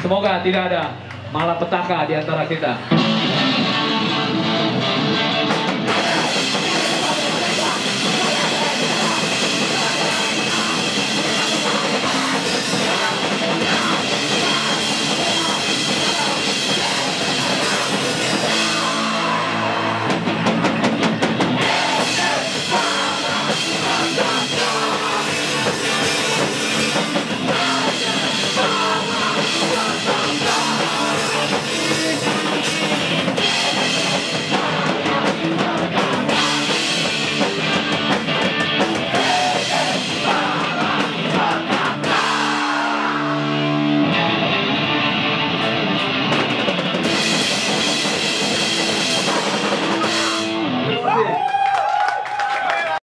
semoga tidak ada malapetaka di antara kita. it.